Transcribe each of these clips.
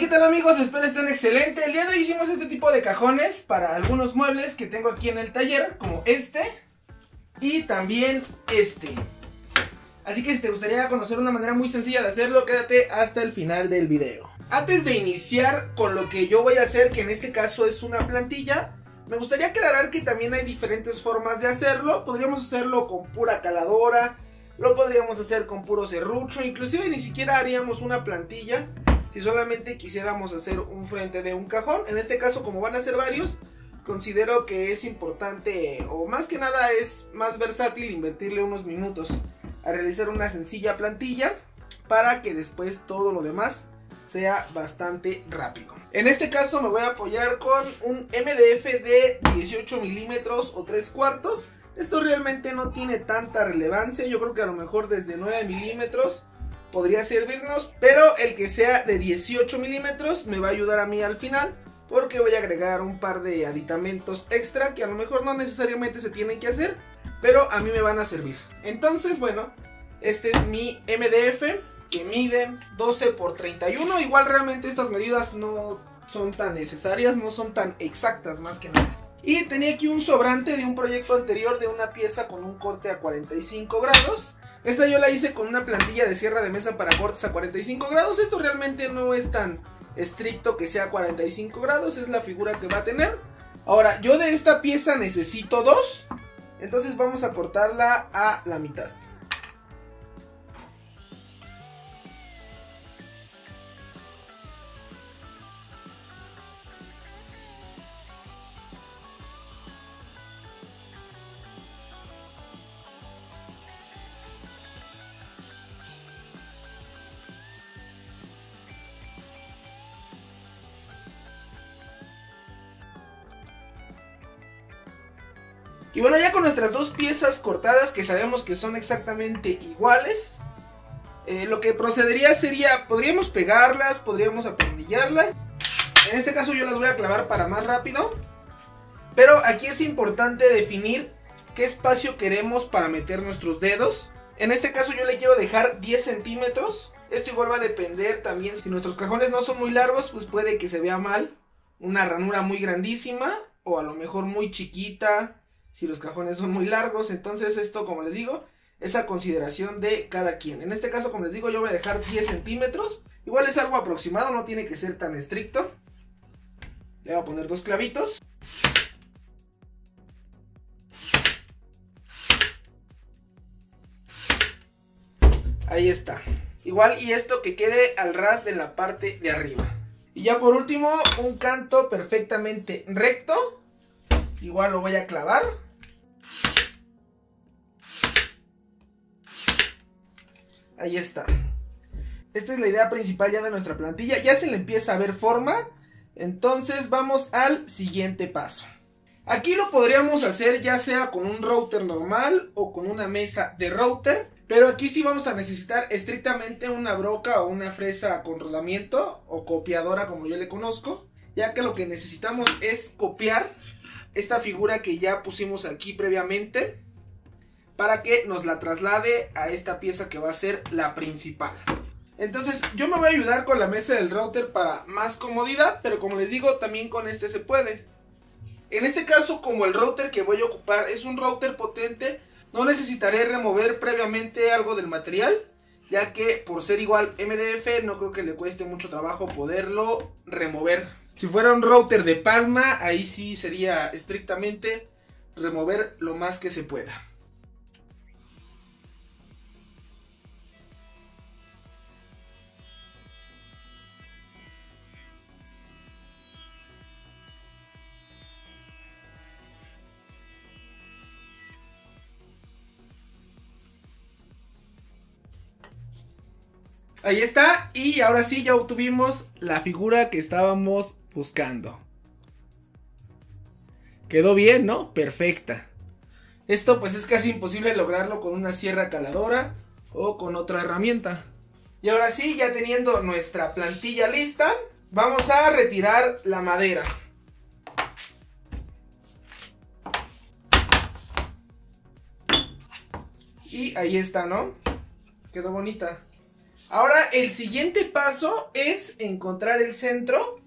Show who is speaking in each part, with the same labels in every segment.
Speaker 1: ¿qué tal amigos? Espero estén excelente. El día de hoy hicimos este tipo de cajones para algunos muebles que tengo aquí en el taller, como este y también este. Así que si te gustaría conocer una manera muy sencilla de hacerlo, quédate hasta el final del video. Antes de iniciar con lo que yo voy a hacer, que en este caso es una plantilla, me gustaría aclarar que también hay diferentes formas de hacerlo. Podríamos hacerlo con pura caladora, lo podríamos hacer con puro serrucho, inclusive ni siquiera haríamos una plantilla si solamente quisiéramos hacer un frente de un cajón. En este caso, como van a ser varios, considero que es importante, o más que nada es más versátil, invertirle unos minutos a realizar una sencilla plantilla para que después todo lo demás sea bastante rápido. En este caso me voy a apoyar con un MDF de 18 milímetros o 3 cuartos. Esto realmente no tiene tanta relevancia, yo creo que a lo mejor desde 9 milímetros podría servirnos, pero el que sea de 18 milímetros me va a ayudar a mí al final, porque voy a agregar un par de aditamentos extra que a lo mejor no necesariamente se tienen que hacer, pero a mí me van a servir. Entonces, bueno, este es mi MDF que mide 12 por 31, igual realmente estas medidas no son tan necesarias, no son tan exactas más que nada. Y tenía aquí un sobrante de un proyecto anterior de una pieza con un corte a 45 grados. Esta yo la hice con una plantilla de sierra de mesa para cortes a 45 grados. Esto realmente no es tan estricto que sea 45 grados. Es la figura que va a tener. Ahora, yo de esta pieza necesito dos. Entonces vamos a cortarla a la mitad. Y bueno, ya con nuestras dos piezas cortadas que sabemos que son exactamente iguales, eh, lo que procedería sería, podríamos pegarlas, podríamos atornillarlas. En este caso yo las voy a clavar para más rápido. Pero aquí es importante definir qué espacio queremos para meter nuestros dedos. En este caso yo le quiero dejar 10 centímetros. Esto igual va a depender también, si nuestros cajones no son muy largos, pues puede que se vea mal. Una ranura muy grandísima o a lo mejor muy chiquita si los cajones son muy largos. Entonces esto, como les digo, es a consideración de cada quien. En este caso, como les digo, yo voy a dejar 10 centímetros. Igual es algo aproximado, no tiene que ser tan estricto. Le voy a poner dos clavitos. Ahí está. Igual y esto que quede al ras de la parte de arriba. Y ya por último, un canto perfectamente recto. Igual lo voy a clavar. Ahí está. Esta es la idea principal ya de nuestra plantilla. Ya se le empieza a ver forma. Entonces vamos al siguiente paso. Aquí lo podríamos hacer ya sea con un router normal o con una mesa de router. Pero aquí sí vamos a necesitar estrictamente una broca o una fresa con rodamiento o copiadora como yo le conozco. Ya que lo que necesitamos es copiar esta figura que ya pusimos aquí previamente para que nos la traslade a esta pieza que va a ser la principal. Entonces yo me voy a ayudar con la mesa del router para más comodidad, pero como les digo también con este se puede. En este caso como el router que voy a ocupar es un router potente, no necesitaré remover previamente algo del material, ya que por ser igual MDF no creo que le cueste mucho trabajo poderlo remover. Si fuera un router de palma, ahí sí sería estrictamente remover lo más que se pueda. Ahí está. Y ahora sí ya obtuvimos la figura que estábamos buscando. Quedó bien, ¿no? Perfecta. Esto pues es casi imposible lograrlo con una sierra caladora o con otra herramienta. Y ahora sí, ya teniendo nuestra plantilla lista, vamos a retirar la madera. Y ahí está, ¿no? Quedó bonita. Ahora el siguiente paso es encontrar el centro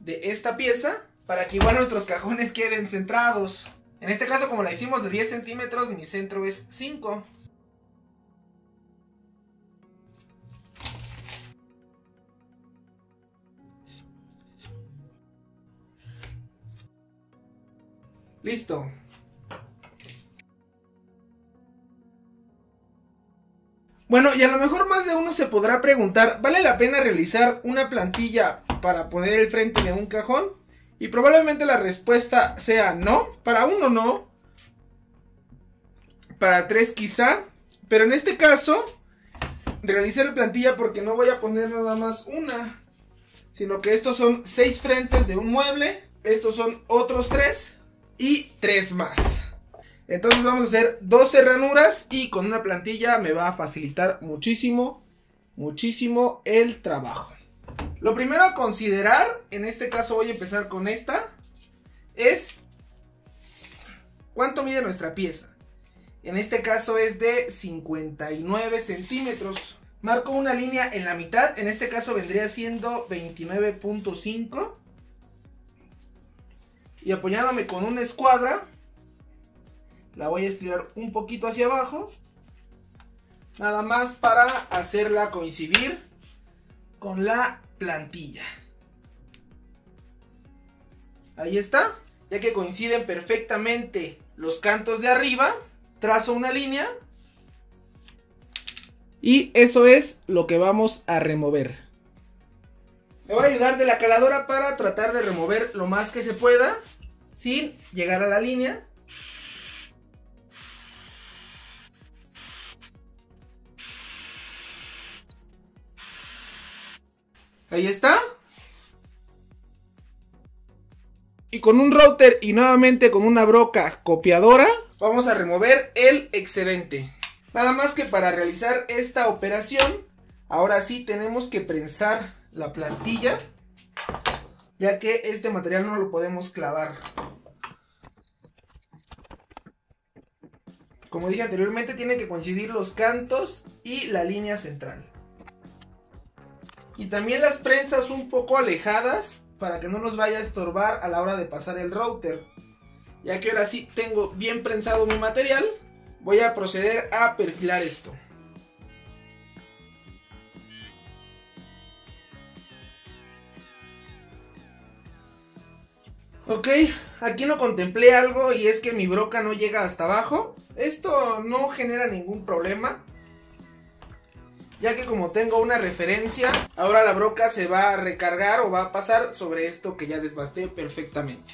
Speaker 1: de esta pieza para que igual nuestros cajones queden centrados. En este caso como la hicimos de 10 centímetros, mi centro es 5. Listo. Bueno, y a lo mejor más de uno se podrá preguntar, ¿vale la pena realizar una plantilla para poner el frente de un cajón? Y probablemente la respuesta sea no. Para uno no. Para tres quizá. Pero en este caso, realicé la plantilla porque no voy a poner nada más una. Sino que estos son seis frentes de un mueble. Estos son otros tres. Y tres más. Entonces vamos a hacer 12 ranuras y con una plantilla me va a facilitar muchísimo, muchísimo el trabajo. Lo primero a considerar, en este caso voy a empezar con esta, es cuánto mide nuestra pieza. En este caso es de 59 centímetros. Marco una línea en la mitad, en este caso vendría siendo 29.5. Y apoyándome con una escuadra, la voy a estirar un poquito hacia abajo. Nada más para hacerla coincidir con la plantilla. Ahí está. Ya que coinciden perfectamente los cantos de arriba, trazo una línea. Y eso es lo que vamos a remover. Me voy a ayudar de la caladora para tratar de remover lo más que se pueda sin llegar a la línea. Ahí está. Y con un router y nuevamente con una broca copiadora, vamos a remover el excedente. Nada más que para realizar esta operación, ahora sí tenemos que prensar la plantilla, ya que este material no lo podemos clavar. Como dije anteriormente, tiene que coincidir los cantos y la línea central. Y también las prensas un poco alejadas para que no nos vaya a estorbar a la hora de pasar el router. Ya que ahora sí tengo bien prensado mi material, voy a proceder a perfilar esto. Ok, aquí no contemplé algo y es que mi broca no llega hasta abajo. Esto no genera ningún problema ya que como tengo una referencia, ahora la broca se va a recargar o va a pasar sobre esto que ya desbasté perfectamente.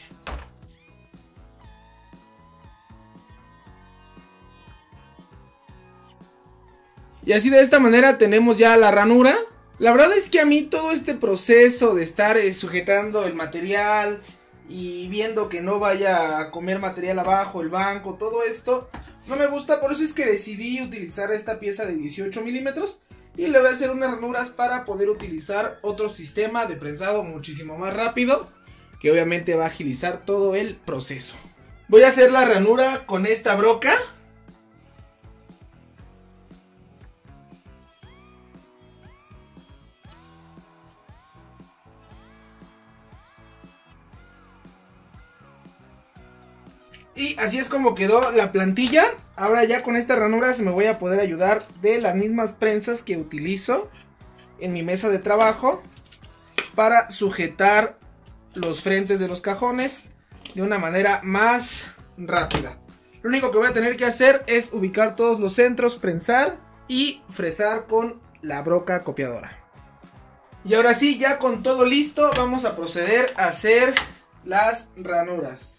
Speaker 1: Y así de esta manera tenemos ya la ranura. La verdad es que a mí todo este proceso de estar eh, sujetando el material y viendo que no vaya a comer material abajo, el banco, todo esto, no me gusta. Por eso es que decidí utilizar esta pieza de 18 milímetros y le voy a hacer unas ranuras para poder utilizar otro sistema de prensado muchísimo más rápido que obviamente va a agilizar todo el proceso. Voy a hacer la ranura con esta broca. Y así es como quedó la plantilla. Ahora ya con estas ranuras me voy a poder ayudar de las mismas prensas que utilizo en mi mesa de trabajo para sujetar los frentes de los cajones de una manera más rápida. Lo único que voy a tener que hacer es ubicar todos los centros, prensar y fresar con la broca copiadora. Y ahora sí, ya con todo listo, vamos a proceder a hacer las ranuras.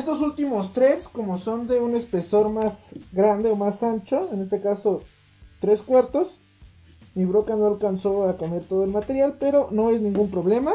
Speaker 2: Estos últimos tres, como son de un espesor más grande o más ancho, en este caso tres cuartos, mi broca no alcanzó a comer todo el material, pero no es ningún problema.